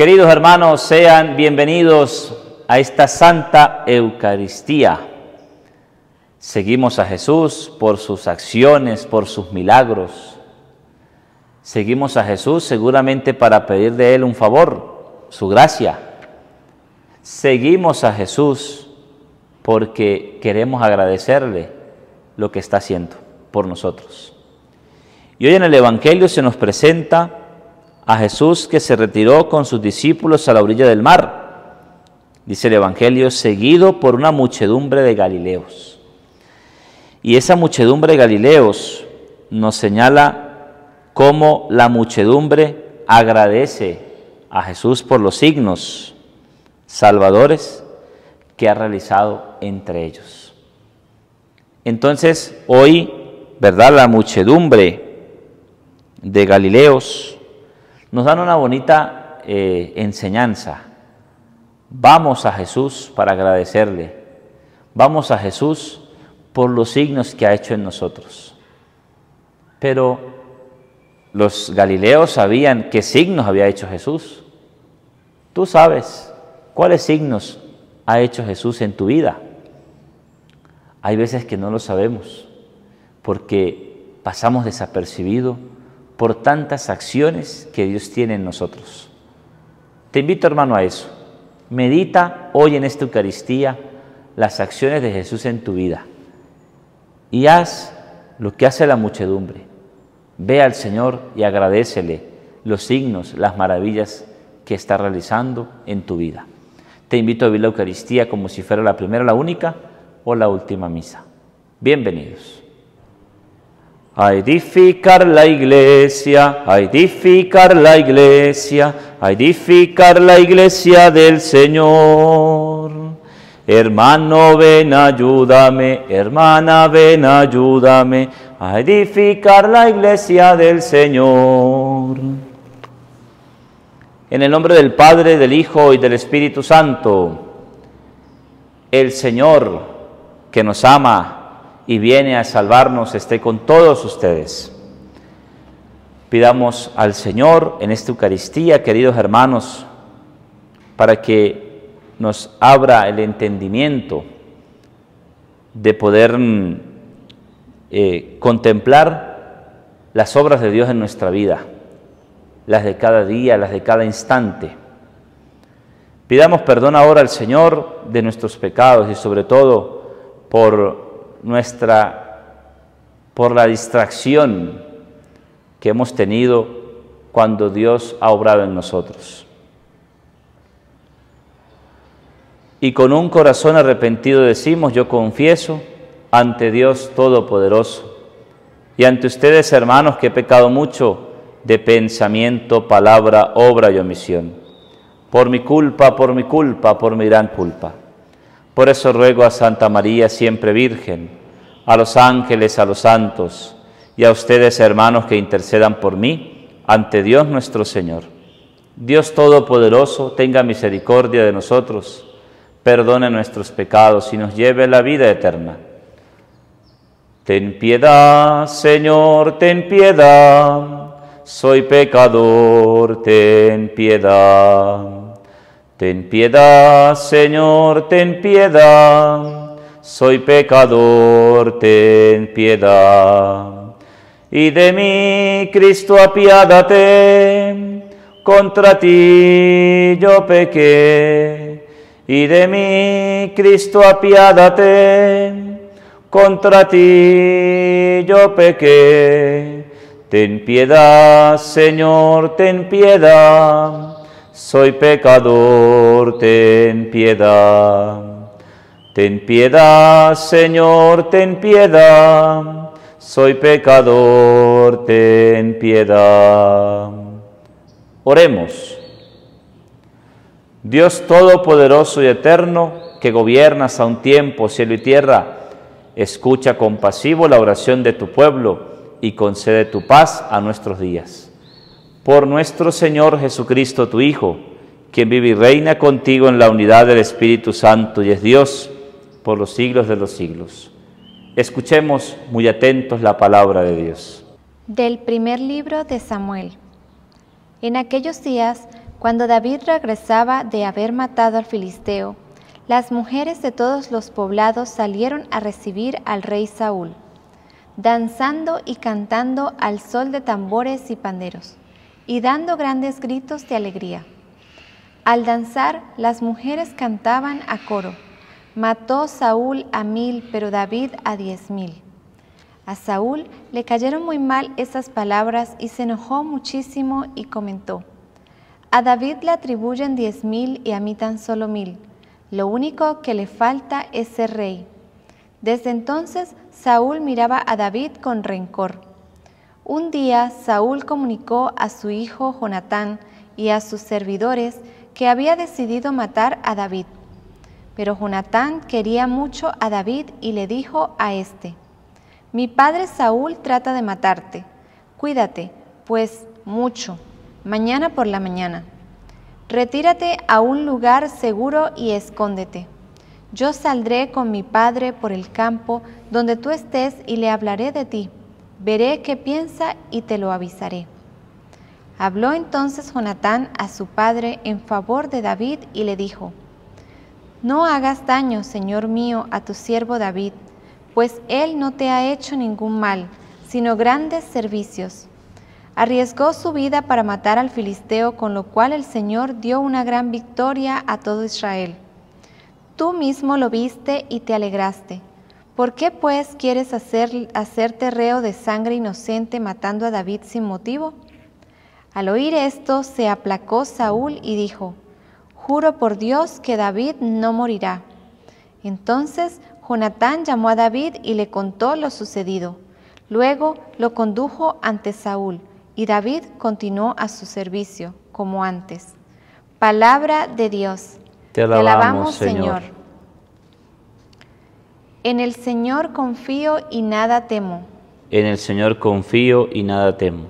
Queridos hermanos, sean bienvenidos a esta Santa Eucaristía. Seguimos a Jesús por sus acciones, por sus milagros. Seguimos a Jesús seguramente para pedir de Él un favor, su gracia. Seguimos a Jesús porque queremos agradecerle lo que está haciendo por nosotros. Y hoy en el Evangelio se nos presenta a Jesús que se retiró con sus discípulos a la orilla del mar. Dice el Evangelio, seguido por una muchedumbre de Galileos. Y esa muchedumbre de Galileos nos señala cómo la muchedumbre agradece a Jesús por los signos salvadores que ha realizado entre ellos. Entonces, hoy, ¿verdad? La muchedumbre de Galileos nos dan una bonita eh, enseñanza. Vamos a Jesús para agradecerle. Vamos a Jesús por los signos que ha hecho en nosotros. Pero los galileos sabían qué signos había hecho Jesús. Tú sabes cuáles signos ha hecho Jesús en tu vida. Hay veces que no lo sabemos porque pasamos desapercibido por tantas acciones que Dios tiene en nosotros. Te invito hermano a eso. Medita hoy en esta Eucaristía las acciones de Jesús en tu vida y haz lo que hace la muchedumbre. Ve al Señor y agradecele los signos, las maravillas que está realizando en tu vida. Te invito a vivir la Eucaristía como si fuera la primera, la única o la última misa. Bienvenidos a edificar la iglesia, a edificar la iglesia, a edificar la iglesia del Señor. Hermano, ven, ayúdame, hermana, ven, ayúdame, a edificar la iglesia del Señor. En el nombre del Padre, del Hijo y del Espíritu Santo, el Señor que nos ama, y viene a salvarnos esté con todos ustedes. Pidamos al Señor en esta Eucaristía, queridos hermanos, para que nos abra el entendimiento de poder eh, contemplar las obras de Dios en nuestra vida, las de cada día, las de cada instante. Pidamos perdón ahora al Señor de nuestros pecados y sobre todo por nuestra, por la distracción que hemos tenido cuando Dios ha obrado en nosotros. Y con un corazón arrepentido decimos, yo confieso ante Dios Todopoderoso y ante ustedes, hermanos, que he pecado mucho de pensamiento, palabra, obra y omisión. Por mi culpa, por mi culpa, por mi gran culpa. Por eso ruego a Santa María, siempre Virgen, a los ángeles, a los santos, y a ustedes, hermanos, que intercedan por mí ante Dios nuestro Señor. Dios Todopoderoso, tenga misericordia de nosotros, perdone nuestros pecados y nos lleve a la vida eterna. Ten piedad, Señor, ten piedad, soy pecador, ten piedad. Ten piedad, Señor, ten piedad, soy pecador, ten piedad. Y de mí, Cristo, apiádate, contra ti yo pequé. Y de mí, Cristo, apiádate, contra ti yo pequé. Ten piedad, Señor, ten piedad soy pecador, ten piedad. Ten piedad, Señor, ten piedad. Soy pecador, ten piedad. Oremos. Dios Todopoderoso y Eterno, que gobiernas a un tiempo cielo y tierra, escucha compasivo la oración de tu pueblo y concede tu paz a nuestros días por nuestro Señor Jesucristo, tu Hijo, quien vive y reina contigo en la unidad del Espíritu Santo y es Dios por los siglos de los siglos. Escuchemos muy atentos la palabra de Dios. Del primer libro de Samuel. En aquellos días Cuando David regresaba de haber matado al filisteo, las mujeres de todos los poblados salieron a recibir al rey Saúl, danzando y cantando al sol de tambores y panderos, y dando grandes gritos de alegría. Al danzar, las mujeres cantaban a coro, mató Saúl a mil, pero David a diez mil. A Saúl le cayeron muy mal esas palabras y se enojó muchísimo y comentó, a David le atribuyen diez mil y a mí tan solo mil. Lo único que le falta es ser rey. Desde entonces Saúl miraba a David con rencor. Un día Saúl comunicó a su hijo Jonatán y a sus servidores que había decidido matar a David. Pero Jonatán quería mucho a David y le dijo a éste, Mi padre Saúl trata de matarte. Cuídate, pues, mucho mañana por la mañana. Retírate a un lugar seguro y escóndete. Yo saldré con mi padre por el campo donde tú estés y le hablaré de ti. Veré qué piensa y te lo avisaré. Habló entonces Jonatán a su padre en favor de David y le dijo, No hagas daño, Señor mío, a tu siervo David, pues él no te ha hecho ningún mal, sino grandes servicios arriesgó su vida para matar al filisteo, con lo cual el Señor dio una gran victoria a todo Israel. Tú mismo lo viste y te alegraste. ¿Por qué pues quieres hacer, hacerte reo de sangre inocente matando a David sin motivo? Al oír esto se aplacó Saúl y dijo, Juro por Dios que David no morirá. Entonces Jonatán llamó a David y le contó lo sucedido. Luego lo condujo ante Saúl y David continuó a su servicio como antes. Palabra de Dios. Te alabamos, Señor. En el Señor confío y nada temo. En el Señor confío y nada temo.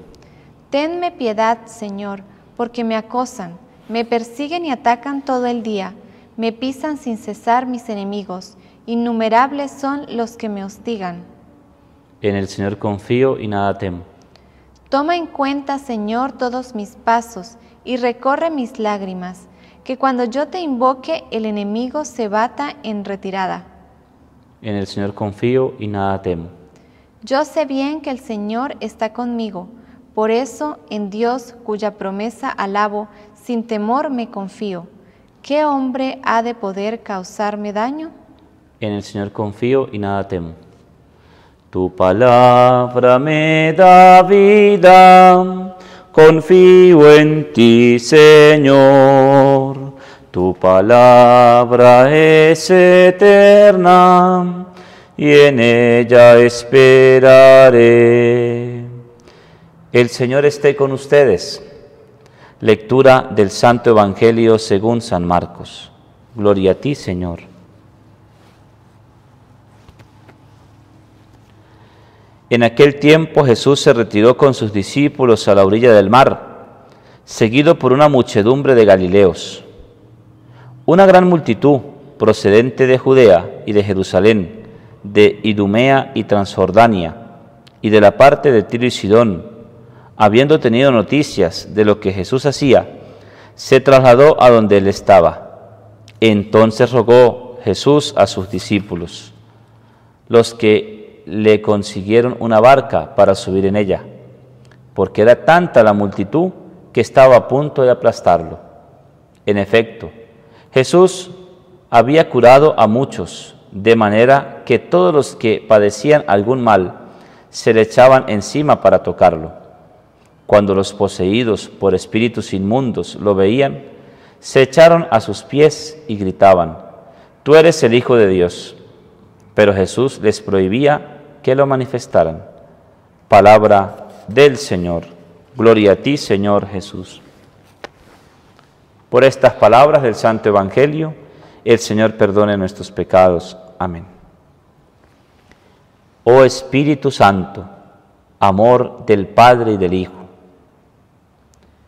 Tenme piedad, Señor, porque me acosan, me persiguen y atacan todo el día, me pisan sin cesar mis enemigos, innumerables son los que me hostigan. En el Señor confío y nada temo. Toma en cuenta, Señor, todos mis pasos y recorre mis lágrimas, que cuando yo te invoque el enemigo se bata en retirada. En el Señor confío y nada temo. Yo sé bien que el Señor está conmigo, por eso en Dios, cuya promesa alabo, sin temor me confío. ¿Qué hombre ha de poder causarme daño? En el Señor confío y nada temo. Tu palabra me da vida, confío en ti, Señor. Tu palabra es eterna y en ella esperaré. El Señor esté con ustedes. Lectura del Santo Evangelio según San Marcos. Gloria a ti, Señor. En aquel tiempo Jesús se retiró con sus discípulos a la orilla del mar, seguido por una muchedumbre de Galileos. Una gran multitud procedente de Judea y de Jerusalén, de Idumea y Transjordania, y de la parte de Tiro y Sidón, habiendo tenido noticias de lo que Jesús hacía, se trasladó a donde él estaba. Entonces rogó Jesús a sus discípulos, los que le consiguieron una barca para subir en ella, porque era tanta la multitud que estaba a punto de aplastarlo. En efecto, Jesús había curado a muchos, de manera que todos los que padecían algún mal se le echaban encima para tocarlo. Cuando los poseídos por espíritus inmundos lo veían, se echaron a sus pies y gritaban, Tú eres el Hijo de Dios. Pero Jesús les prohibía que lo manifestaran. Palabra del Señor. Gloria a ti, Señor Jesús. Por estas palabras del Santo Evangelio, el Señor perdone nuestros pecados. Amén. Oh Espíritu Santo, amor del Padre y del Hijo.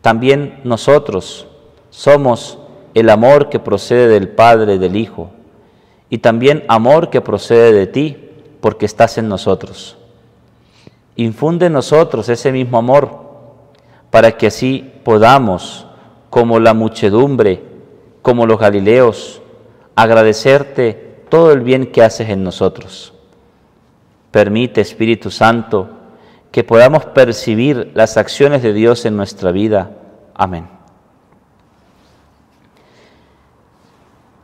También nosotros somos el amor que procede del Padre y del Hijo, y también amor que procede de ti porque estás en nosotros. Infunde en nosotros ese mismo amor para que así podamos como la muchedumbre, como los galileos, agradecerte todo el bien que haces en nosotros. Permite, Espíritu Santo, que podamos percibir las acciones de Dios en nuestra vida. Amén.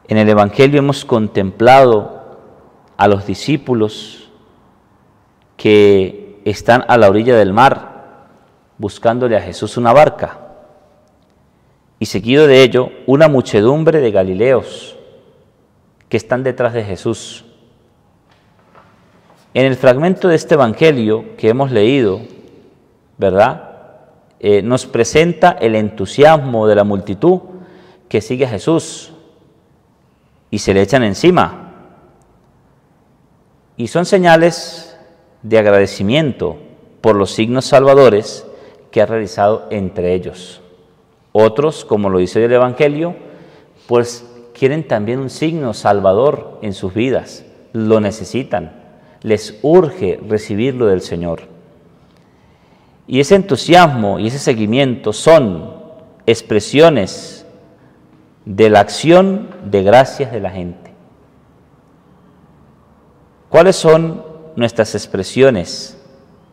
En el Evangelio hemos contemplado a los discípulos que están a la orilla del mar buscándole a Jesús una barca. Y seguido de ello, una muchedumbre de Galileos que están detrás de Jesús. En el fragmento de este Evangelio que hemos leído, ¿verdad? Eh, nos presenta el entusiasmo de la multitud que sigue a Jesús y se le echan encima. Y son señales de agradecimiento por los signos salvadores que ha realizado entre ellos. Otros, como lo dice el Evangelio, pues quieren también un signo salvador en sus vidas, lo necesitan, les urge recibirlo del Señor. Y ese entusiasmo y ese seguimiento son expresiones de la acción de gracias de la gente. ¿Cuáles son nuestras expresiones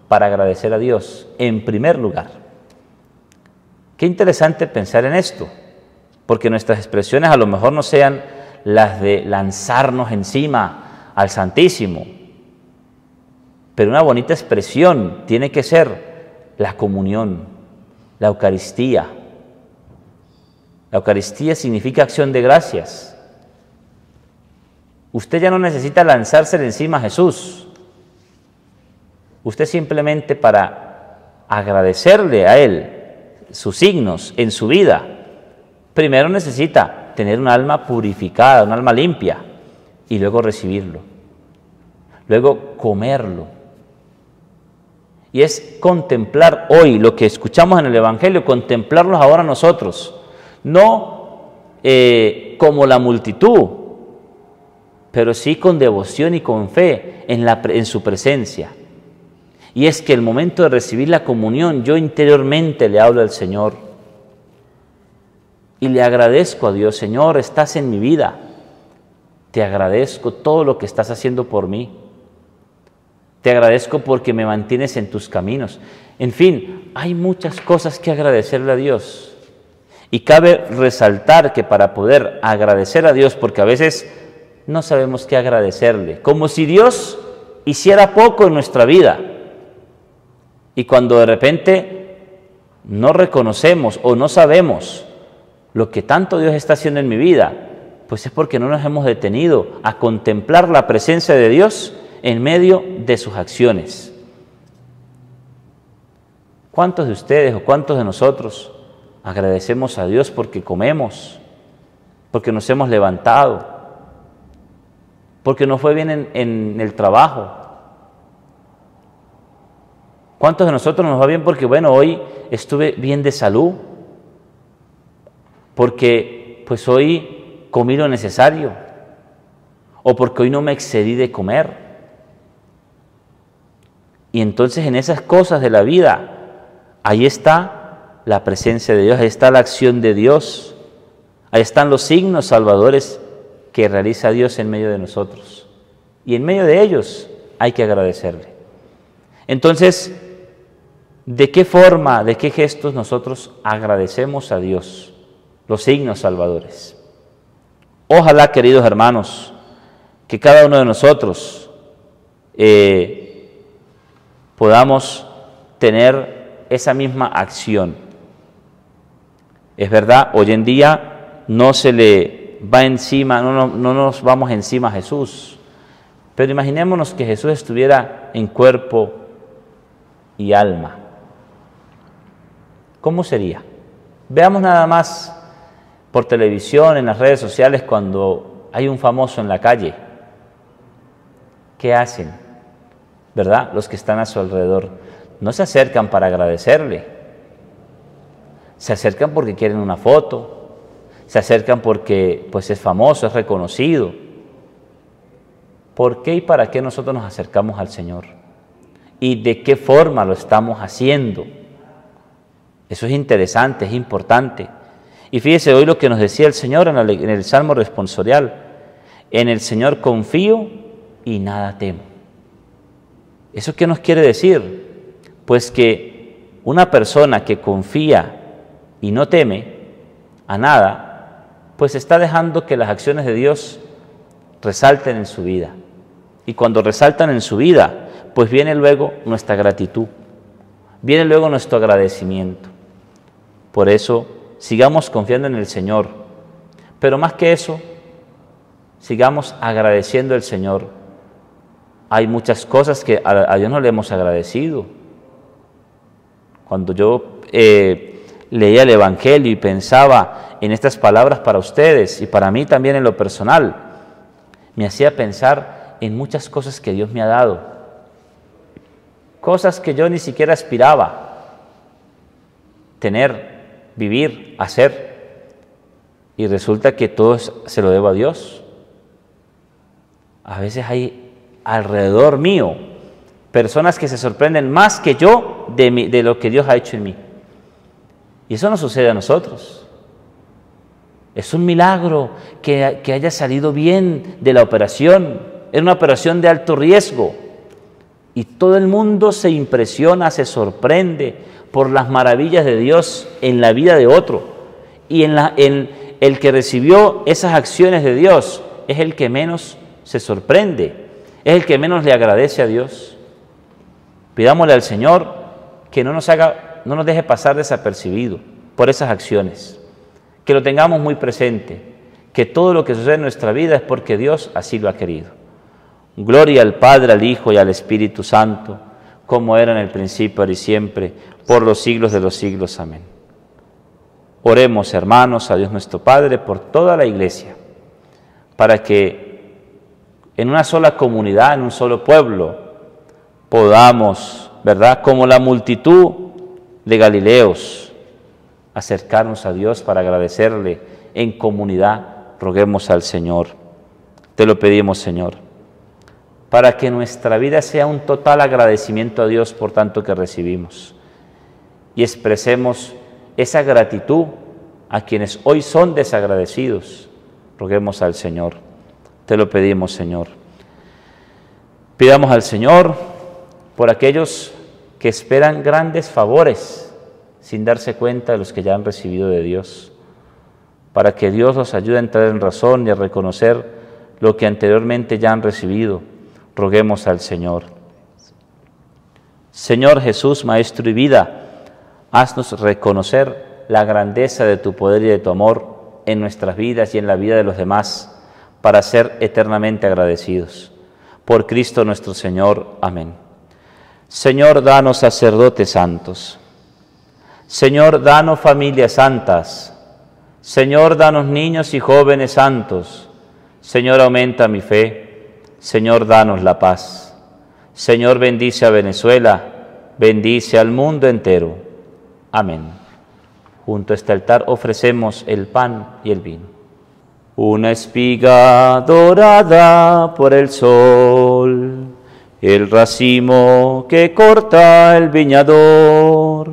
para agradecer a Dios? En primer lugar, qué interesante pensar en esto porque nuestras expresiones a lo mejor no sean las de lanzarnos encima al Santísimo, pero una bonita expresión tiene que ser la comunión, la Eucaristía. La Eucaristía significa acción de gracias. Usted ya no necesita lanzársele encima a Jesús. Usted simplemente para agradecerle a Él sus signos en su vida, Primero necesita tener un alma purificada, un alma limpia, y luego recibirlo. Luego comerlo. Y es contemplar hoy lo que escuchamos en el Evangelio, contemplarlos ahora nosotros. No eh, como la multitud, pero sí con devoción y con fe en, la, en su presencia. Y es que el momento de recibir la comunión, yo interiormente le hablo al Señor y le agradezco a Dios, Señor, estás en mi vida. Te agradezco todo lo que estás haciendo por mí. Te agradezco porque me mantienes en tus caminos. En fin, hay muchas cosas que agradecerle a Dios. Y cabe resaltar que para poder agradecer a Dios, porque a veces no sabemos qué agradecerle, como si Dios hiciera poco en nuestra vida. Y cuando de repente no reconocemos o no sabemos lo que tanto Dios está haciendo en mi vida, pues es porque no nos hemos detenido a contemplar la presencia de Dios en medio de sus acciones. ¿Cuántos de ustedes o cuántos de nosotros agradecemos a Dios porque comemos, porque nos hemos levantado, porque nos fue bien en, en el trabajo? ¿Cuántos de nosotros nos va bien porque, bueno, hoy estuve bien de salud? porque pues hoy comí lo necesario o porque hoy no me excedí de comer. Y entonces en esas cosas de la vida, ahí está la presencia de Dios, ahí está la acción de Dios, ahí están los signos salvadores que realiza Dios en medio de nosotros. Y en medio de ellos hay que agradecerle. Entonces, ¿de qué forma, de qué gestos nosotros agradecemos a Dios? los signos salvadores. Ojalá, queridos hermanos, que cada uno de nosotros eh, podamos tener esa misma acción. Es verdad, hoy en día no se le va encima, no, no nos vamos encima a Jesús, pero imaginémonos que Jesús estuviera en cuerpo y alma. ¿Cómo sería? Veamos nada más por televisión, en las redes sociales, cuando hay un famoso en la calle. ¿Qué hacen? ¿Verdad? Los que están a su alrededor. No se acercan para agradecerle. Se acercan porque quieren una foto. Se acercan porque pues es famoso, es reconocido. ¿Por qué y para qué nosotros nos acercamos al Señor? ¿Y de qué forma lo estamos haciendo? Eso es interesante, es importante. Y fíjese hoy lo que nos decía el Señor en, el Salmo responsorial. En el Señor confío y nada temo. ¿Eso qué nos quiere decir? Pues que una persona que confía y no teme a nada, pues está dejando que las acciones de Dios resalten en su vida. Y cuando resaltan en su vida, pues viene luego nuestra gratitud, viene luego nuestro agradecimiento. Por eso, sigamos confiando en el Señor. Pero más que eso, sigamos agradeciendo al Señor. Hay muchas cosas que a, Dios no le hemos agradecido. Cuando yo eh, leía el Evangelio y pensaba en estas palabras para ustedes y para mí también en lo personal, me hacía pensar en muchas cosas que Dios me ha dado, cosas que yo ni siquiera aspiraba tener, vivir, hacer, y resulta que todo se lo debo a Dios. A veces hay alrededor mío personas que se sorprenden más que yo de, de lo que Dios ha hecho en mí. Y eso no sucede a nosotros. Es un milagro que, haya salido bien de la operación. Era una operación de alto riesgo. Y todo el mundo se impresiona, se sorprende por las maravillas de Dios en la vida de otro. Y en, en el que recibió esas acciones de Dios es el que menos se sorprende, es el que menos le agradece a Dios. Pidámosle al Señor que no nos haga, no nos deje pasar desapercibido por esas acciones que lo tengamos muy presente, que todo lo que sucede en nuestra vida es porque Dios así lo ha querido. Gloria al Padre, al Hijo y al Espíritu Santo, como era en el principio, ahora y siempre, por los siglos de los siglos. Amén. Oremos, hermanos, a Dios nuestro Padre, por toda la iglesia, para que en una sola comunidad, en un solo pueblo, podamos, ¿verdad? Como la multitud de Galileos, acercarnos a Dios para agradecerle en comunidad, roguemos al Señor. Te lo pedimos, Señor, para que nuestra vida sea un total agradecimiento a Dios por tanto que recibimos y expresemos esa gratitud a quienes hoy son desagradecidos. Roguemos al Señor. Te lo pedimos, Señor. Pidamos al Señor por aquellos que esperan grandes favores sin darse cuenta de los que ya han recibido de Dios, para que Dios los ayude a entrar en razón y a reconocer lo que anteriormente ya han recibido. Roguemos al Señor. Señor Jesús, Maestro y vida, haznos reconocer la grandeza de tu poder y de tu amor en nuestras vidas y en la vida de los demás, para ser eternamente agradecidos. Por Cristo nuestro Señor. Amén. Señor, danos sacerdotes santos Señor, danos familias santas. Señor, danos niños y jóvenes santos. Señor, aumenta mi fe. Señor, danos la paz. Señor, bendice a Venezuela, bendice al mundo entero. Amén. Junto a este altar ofrecemos el pan y el vino. Una espiga dorada por el sol, el racimo que corta el viñador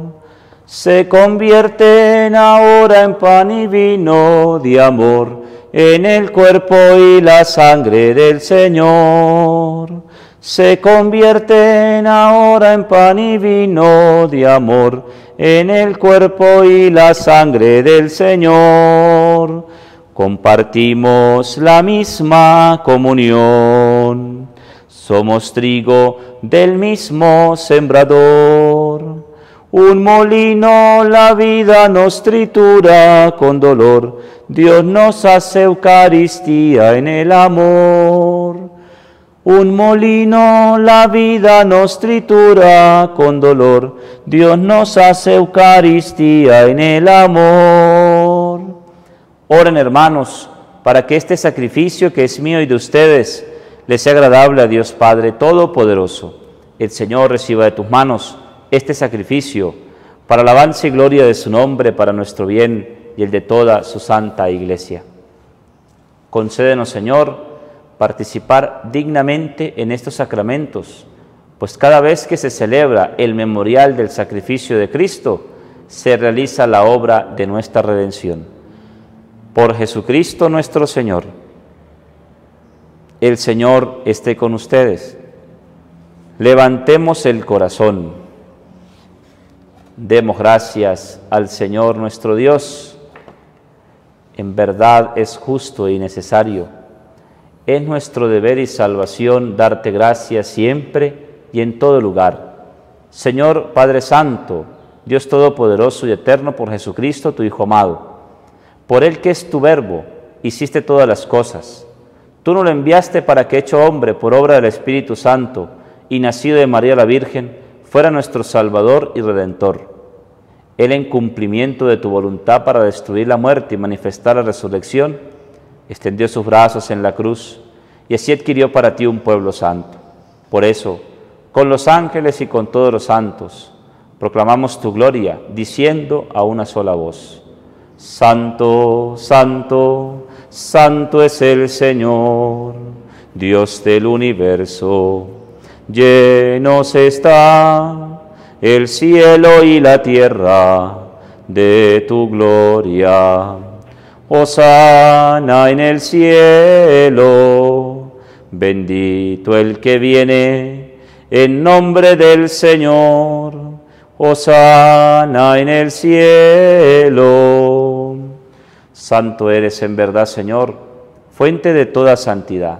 se convierten ahora en pan y vino de amor en el cuerpo y la sangre del Señor. Se convierten ahora en pan y vino de amor en el cuerpo y la sangre del Señor. Compartimos la misma comunión. Somos trigo del mismo sembrador un molino la vida nos tritura con dolor. Dios nos hace Eucaristía en el amor. Un molino la vida nos tritura con dolor. Dios nos hace Eucaristía en el amor. Oren hermanos, para que este sacrificio que es mío y de ustedes les sea agradable a Dios Padre Todopoderoso. El Señor reciba de tus manos este sacrificio para alabanza y gloria de su nombre, para nuestro bien y el de toda su santa iglesia. Concédenos, Señor, participar dignamente en estos sacramentos, pues cada vez que se celebra el memorial del sacrificio de Cristo, se realiza la obra de nuestra redención. Por Jesucristo nuestro Señor. El Señor esté con ustedes. Levantemos el corazón. Demos gracias al Señor nuestro Dios. En verdad es justo y necesario. Es nuestro deber y salvación darte gracias siempre y en todo lugar. Señor Padre Santo, Dios Todopoderoso y Eterno, por Jesucristo, tu Hijo amado. Por Él que es tu verbo, hiciste todas las cosas. Tú no lo enviaste para que, hecho hombre por obra del Espíritu Santo y nacido de María la Virgen, fuera nuestro Salvador y Redentor. Él en cumplimiento de tu voluntad para destruir la muerte y manifestar la resurrección, extendió sus brazos en la cruz y así adquirió para ti un pueblo santo. Por eso, con los ángeles y con todos los santos, proclamamos tu gloria, diciendo a una sola voz, Santo, Santo, Santo es el Señor, Dios del universo, llenos está el cielo y la tierra de tu gloria. Osana en el cielo, bendito el que viene en nombre del Señor, Osana en el cielo. Santo eres en verdad, Señor, fuente de toda santidad.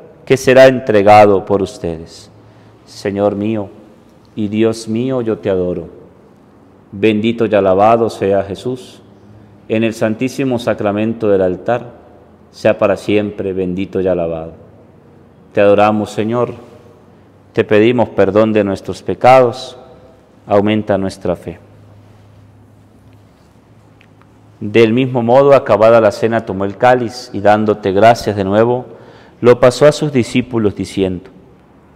que será entregado por ustedes. Señor mío y Dios mío, yo te adoro. Bendito y alabado sea Jesús en el santísimo sacramento del altar, sea para siempre bendito y alabado. Te adoramos, Señor, te pedimos perdón de nuestros pecados aumenta nuestra fe. Del mismo modo, acabada la cena, tomó el cáliz y dándote gracias de nuevo, lo pasó a sus discípulos diciendo,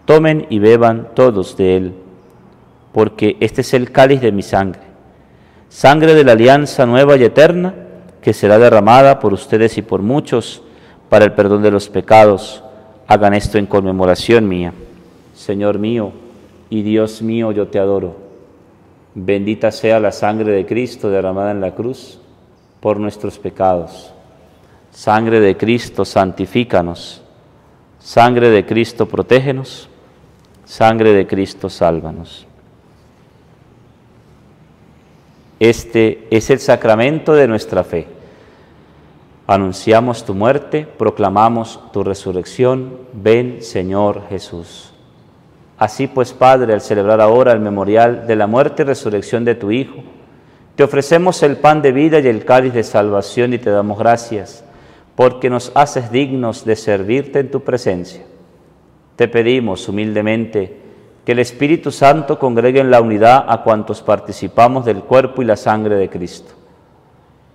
tomen y beban todos de él, porque este es el cáliz de mi sangre, sangre de la alianza nueva y eterna, que será derramada por ustedes y por muchos para el perdón de los pecados. Hagan esto en conmemoración mía. Señor mío y Dios mío, yo te adoro Bendita sea la sangre de Cristo derramada en la cruz por nuestros pecados. Sangre de Cristo, santifícanos. Sangre de Cristo, protégenos. Sangre de Cristo, sálvanos. Este es el sacramento de nuestra fe. Anunciamos tu muerte, proclamamos tu resurrección. Ven, Señor Jesús. Así pues, Padre, al celebrar ahora el memorial de la muerte y resurrección de tu Hijo, te ofrecemos el pan de vida y el cáliz de salvación y te damos gracias, porque nos haces dignos de servirte en tu presencia. Te pedimos humildemente que el Espíritu Santo congregue en la unidad a cuantos participamos del cuerpo y la sangre de Cristo.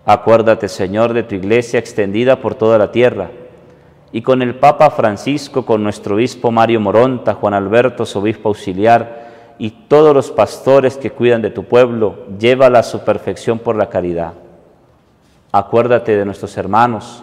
Acuérdate, Señor, de tu iglesia extendida por toda la tierra y con el Papa Francisco, con nuestro obispo Mario Moronta, Juan Alberto, su obispo auxiliar, y todos los pastores que cuidan de tu pueblo, llévala a su perfección por la caridad. Acuérdate de nuestros hermanos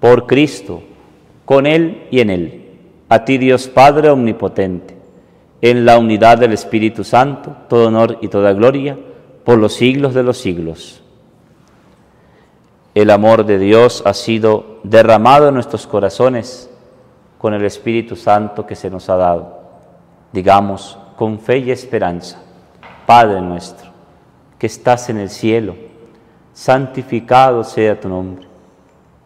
Por Cristo, con Él y en Él, a ti Dios Padre Omnipotente, en la unidad del Espíritu Santo, todo honor y toda gloria, por los siglos de los siglos el amor de Dios ha sido derramado en nuestros corazones con el Espíritu Santo que se nos ha dado. Digamos con fe y esperanza, Padre nuestro, que estás en el cielo, santificado sea tu nombre.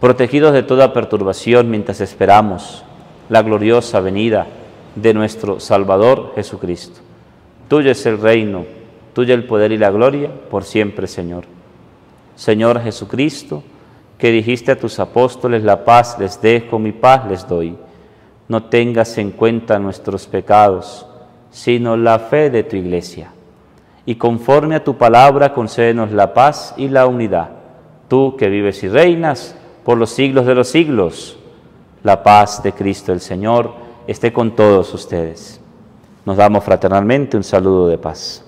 protegidos de toda perturbación mientras esperamos la gloriosa venida de nuestro Salvador Jesucristo. Tuyo es el reino, tuyo el poder y la gloria, por siempre, Señor. Señor Jesucristo, que dijiste a tus apóstoles, la paz les dejo, mi paz les doy. No tengas en cuenta nuestros pecados, sino la fe de tu iglesia. Y conforme a tu palabra, concédenos la paz y la unidad. Tú que vives y reinas por los siglos de los siglos, la paz de Cristo el Señor esté con todos ustedes. Nos damos fraternalmente un saludo de paz.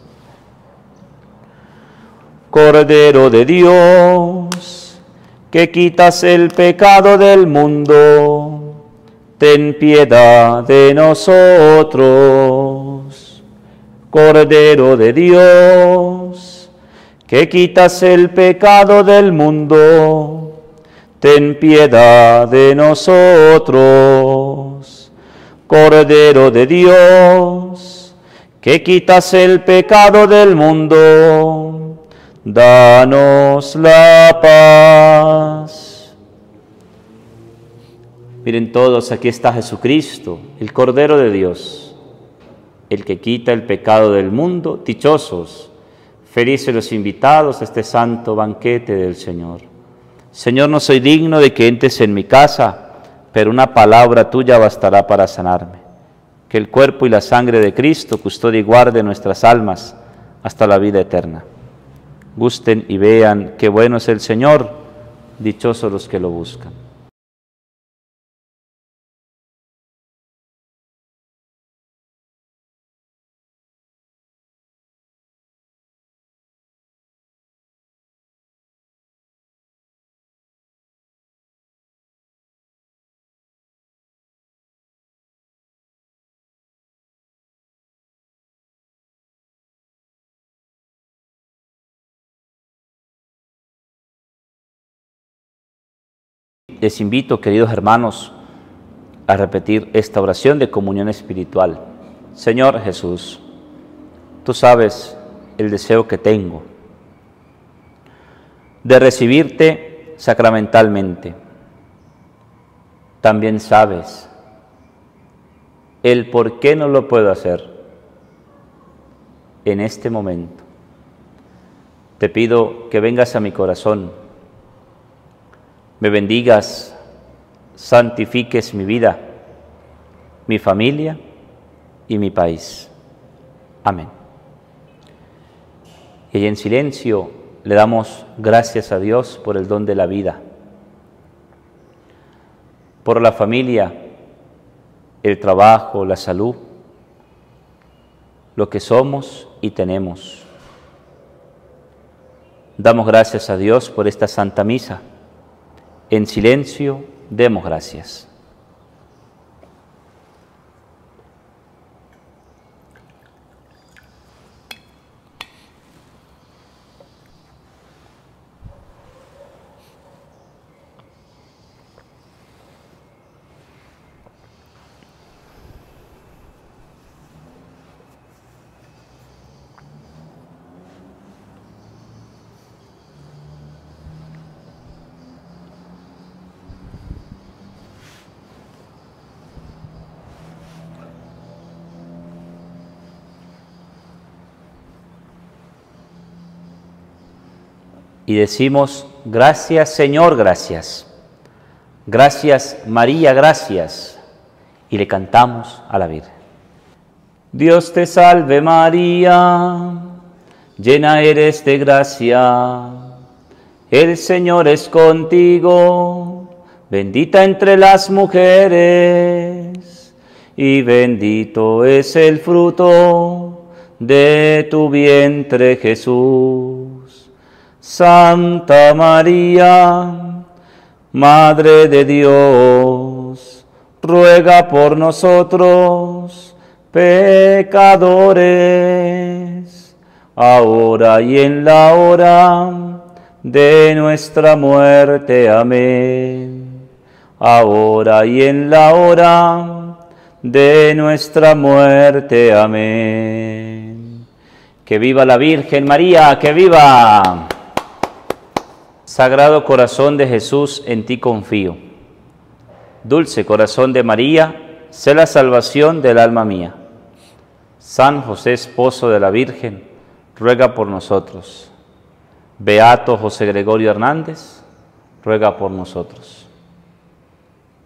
Cordero de Dios, que quitas el pecado del mundo, ten piedad de nosotros. Cordero de Dios, que quitas el pecado del mundo, ten piedad de nosotros. Cordero de Dios, que quitas el pecado del mundo, danos la paz. Miren todos, aquí está Jesucristo, el Cordero de Dios, el que quita el pecado del mundo, dichosos, felices los invitados a este santo banquete del Señor. Señor, no soy digno de que entres en mi casa, pero una palabra tuya bastará para sanarme. Que el cuerpo y la sangre de Cristo custodie y guarde nuestras almas hasta la vida eterna. Gusten y vean qué bueno es el Señor, dichosos los que lo buscan. Les invito, queridos hermanos, a repetir esta oración de comunión espiritual. Señor Jesús, tú sabes el deseo que tengo de recibirte sacramentalmente. También sabes el por qué no lo puedo hacer en este momento. Te pido que vengas a mi corazón me bendigas, santifiques mi vida, mi familia y mi país. Amén. Y en silencio le damos gracias a Dios por el don de la vida, por la familia, el trabajo, la salud, lo que somos y tenemos. Damos gracias a Dios por esta Santa Misa en silencio, demos gracias. Y decimos, gracias Señor, gracias. Gracias María, gracias. Y le cantamos a la Virgen. Dios te salve María, llena eres de gracia. El Señor es contigo, bendita entre las mujeres, y bendito es el fruto de tu vientre Jesús. Santa María, Madre de Dios, ruega por nosotros, pecadores, ahora y en la hora de nuestra muerte. Amén. Ahora y en la hora de nuestra muerte. Amén. Que viva la Virgen María, que viva. Sagrado corazón de Jesús, en ti confío. Dulce corazón de María, sé la salvación del alma mía. San José, esposo de la Virgen, ruega por nosotros. Beato José Gregorio Hernández, ruega por nosotros.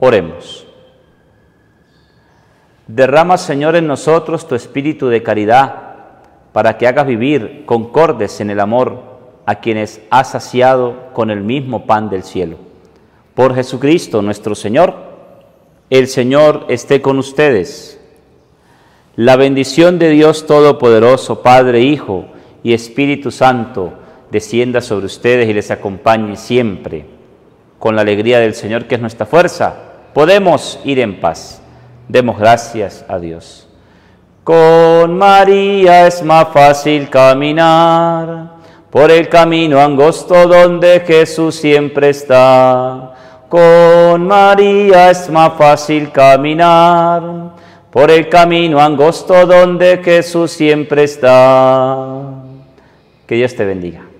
Oremos. Derrama, Señor, en nosotros tu espíritu de caridad, para que hagas vivir concordes en el amor a quienes has saciado con el mismo pan del cielo. Por Jesucristo nuestro Señor, el Señor esté con ustedes. La bendición de Dios Todopoderoso, Padre, Hijo y Espíritu Santo, descienda sobre ustedes y les acompañe siempre. Con la alegría del Señor, que es nuestra fuerza, podemos ir en paz. Demos gracias a Dios. Con María es más fácil caminar por el camino angosto donde Jesús siempre está. Con María es más fácil caminar por el camino angosto donde Jesús siempre está. Que Dios te bendiga.